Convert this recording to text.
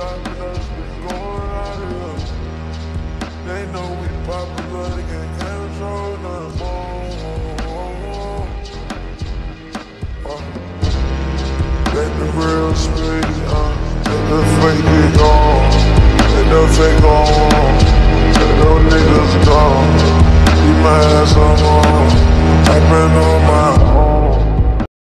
us, we going out of here. They know we popular, they can't control uh, Let the real speak, uh, let the fake be on. let the fake on, let those niggas go, keep my ass on.